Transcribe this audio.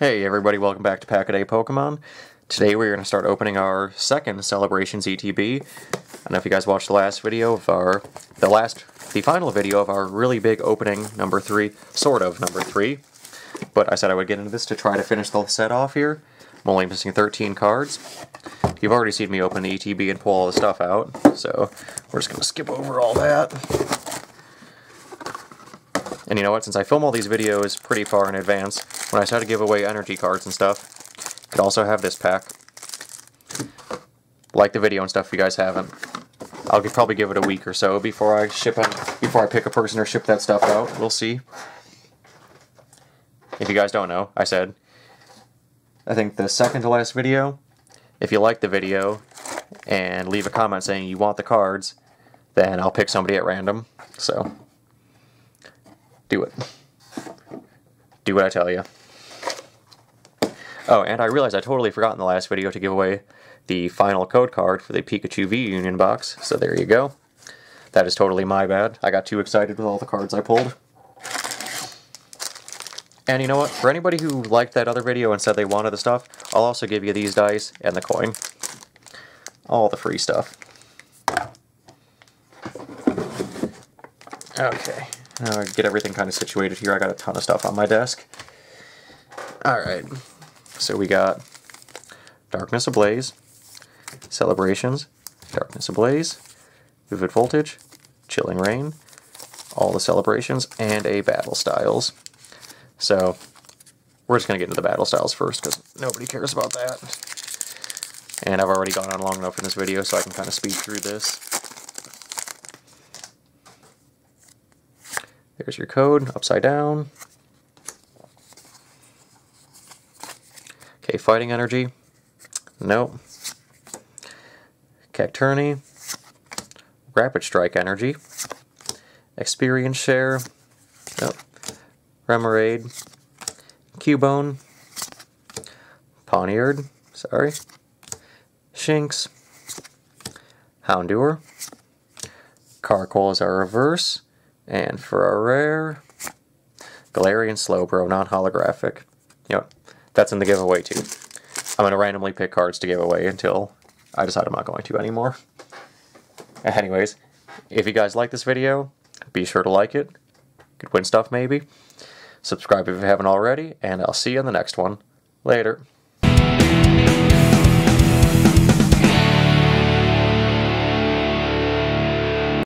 Hey everybody, welcome back to Pack-A-Day Pokemon. Today we're going to start opening our second Celebrations ETB. I don't know if you guys watched the last video of our, the last, the final video of our really big opening number 3, sort of number 3. But I said I would get into this to try to finish the set off here. I'm only missing 13 cards. You've already seen me open the ETB and pull all the stuff out, so we're just going to skip over all that. And you know what, since I film all these videos pretty far in advance, when I start to give away energy cards and stuff, I could also have this pack. Like the video and stuff if you guys haven't. I'll probably give it a week or so before I ship it, before I pick a person or ship that stuff out. We'll see. If you guys don't know, I said, I think the second to last video, if you like the video and leave a comment saying you want the cards, then I'll pick somebody at random. So, do it. Do what I tell you. Oh, and I realized I totally forgot in the last video to give away the final code card for the Pikachu V Union box, so there you go. That is totally my bad. I got too excited with all the cards I pulled. And you know what? For anybody who liked that other video and said they wanted the stuff, I'll also give you these dice and the coin. All the free stuff. Okay. now I get everything kind of situated here. I got a ton of stuff on my desk. Alright, so we got Darkness Ablaze, Celebrations, Darkness Ablaze, Vivid Voltage, Chilling Reign, all the celebrations, and a Battle Styles. So, we're just going to get into the Battle Styles first, because nobody cares about that. And I've already gone on long enough in this video, so I can kind of speed through this. There's your code, upside down. Okay, Fighting Energy. Nope. Cacturne. Rapid Strike Energy. Experience Share. Nope. Remoraid. Cubone. Pawniard. Sorry. Shinx. Houndour. Carkol is our reverse. And for our rare, Galarian Slowbro, non-holographic. Yep, that's in the giveaway too. I'm going to randomly pick cards to give away until I decide I'm not going to anymore. Anyways, if you guys like this video, be sure to like it. Could win stuff maybe. Subscribe if you haven't already, and I'll see you in the next one. Later.